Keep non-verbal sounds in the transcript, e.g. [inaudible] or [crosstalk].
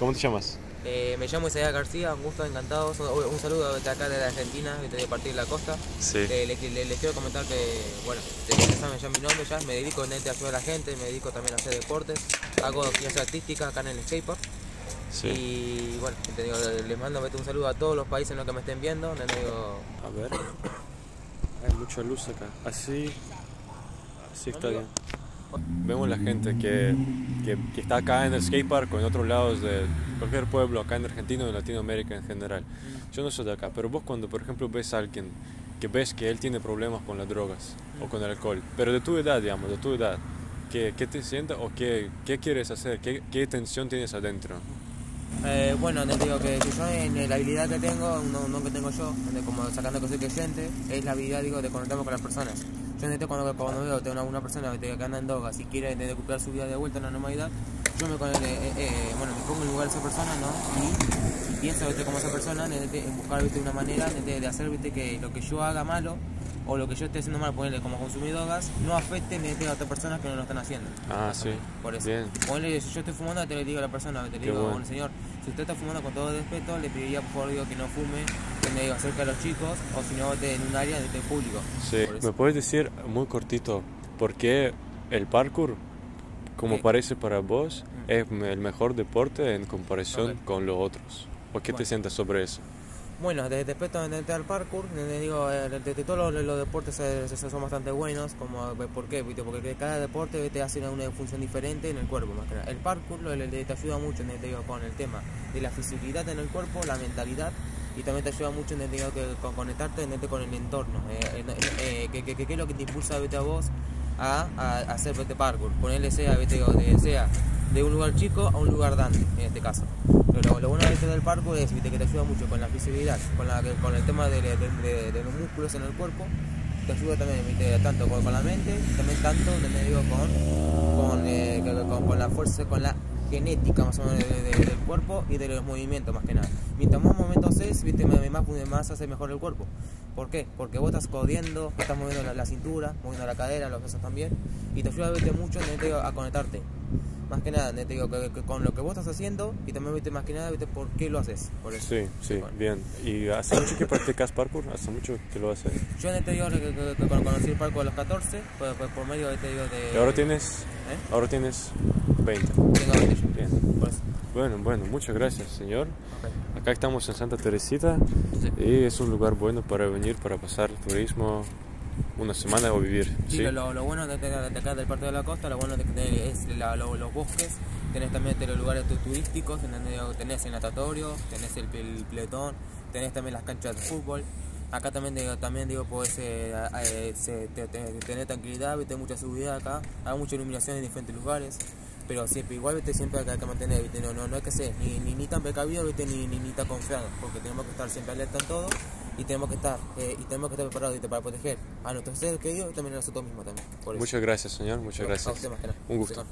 ¿Cómo te llamas? Eh, me llamo Isaías García, un gusto, encantado. Un saludo de acá de la Argentina, de Partir de la Costa. Sí. Eh, les, les- les quiero comentar que, bueno, ustedes saben ya mi nombre, ya me dedico en a ayudar a la gente, me dedico también a hacer deportes, hago gimnasia artística acá en el skatepark. Sí. Y bueno, te digo, les mando un saludo a todos los países en los que me estén viendo. Les digo, A ver. [coughs] Hay mucha luz acá. Así. Así está bien. Vemos la gente que, que, que está acá en el skatepark o en otros lados de cualquier pueblo acá en Argentina o en Latinoamérica en general. Yo no soy de acá, pero vos cuando por ejemplo ves a alguien que ves que él tiene problemas con las drogas o con el alcohol, pero de tu edad, digamos, de tu edad, ¿qué, qué te sientes o qué, qué quieres hacer? ¿Qué, ¿Qué tensión tienes adentro? Eh, bueno, te digo que, que yo en la habilidad que tengo, un don, don que tengo yo, como sacando que soy creyente, es la habilidad digo, de conectarme con las personas. Yo neta, cuando, cuando veo que una, persona que anda en drogas y quiere de, recuperar su vida de vuelta a la normalidad, yo me, con- eh, eh, eh, bueno, me pongo en lugar de esa persona ¿no? y, y pienso como esa persona ¿viste? en buscar ¿viste? una manera ¿viste? de hacer ¿viste? que lo que yo haga malo o lo que yo esté haciendo mal, ponerle como consumir drogas, no afecte ¿viste? a otras personas que no lo están haciendo. Ah, sí. Por eso. Bien. Ponle, si yo estoy fumando, te le digo a la persona, te digo, bueno. bueno, señor, si usted está fumando con todo respeto, le pediría por favor digo, que no fume, que me diga acerca de los chicos, o si no, esté en un área de este público. Sí. ¿Me puedes decir muy cortito por qué el parkour, como Sí. parece para vos, Mm. es el mejor deporte en comparación Ok. con los otros? ¿O qué te sientes sobre eso? Bueno, desde respecto al parkour, digo, eh, de, de todos los, deportes eh, son bastante buenos, como, eh, ¿por qué? ¿Viste? Porque cada deporte te hace una, función diferente en el cuerpo, más que nada. El parkour te ayuda mucho te digo, con el tema de la fisibilidad en el cuerpo, la mentalidad, y también te ayuda mucho te digo, que, con conectarte te, con el entorno, eh, eh, eh, que, que, que- es lo que te impulsa a vos a, a, a hacer vete, parkour, ponerle sea, vete, digo, de, sea de un lugar chico a un lugar grande, en este caso. Pero lo, lo bueno viste, del parkour es que te ayuda mucho con la visibilidad, con, la, con el tema de, de- de- de los músculos en el cuerpo, te ayuda también tanto con, la mente, también tanto te digo, con, eh, con, con la fuerza, con la genética más o menos de- de- del cuerpo y de los movimientos más que nada. Mientras más movimientos haces, viste, más, más, hace mejor el cuerpo. ¿Por qué? Porque vos estás corriendo, estás moviendo la, cintura, moviendo la cadera, los brazos también, y te ayuda viste, mucho a conectarte. Más que nada, te digo, que, que con lo que vos estás haciendo y también viste más que nada viste por qué lo haces. Por eso. Sí, sí, Bueno. bien. ¿Y hace mucho que practicas parkour? ¿Hace mucho que lo haces? Yo en te digo que, que- conocí el parco a los 14, pues, pues, por medio te digo, de... ¿Y ahora tienes, ¿Eh? ahora tienes 20? Tengo 20 yo. Bien. Por eso. Bueno, bueno, muchas gracias, señor. Acá estamos en Santa Teresita Sí. y es un lugar bueno para venir, para pasar turismo una semana o vivir. Sí, ¿sí? Lo, lo- bueno de, de- de acá del Parque de la Costa, lo bueno de tenés es la- lo- los bosques, tenés también los lugares tu- turísticos, tenés, tenés el natatorio, tenés el, el pletón, tenés también las canchas de fútbol. Acá también digo, también digo podés eh, eh, se- te- te- tener tranquilidad, viste mucha seguridad acá, hay mucha iluminación en diferentes lugares, pero siempre igual viste siempre hay que mantener, viste, no, no, no hay que ser ni, ni, ni tan precavido viste, ni, ni, ni tan confiado, porque tenemos que estar siempre alerta en todo y tenemos que estar eh, y tenemos que estar preparados ¿viste? para proteger a nuestros seres queridos y también a nosotros mismos también. Por eso. Muchas gracias, señor. Muchas gracias. usted más que nada. Un gusto.